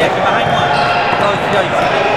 野球が入るのは強いですね。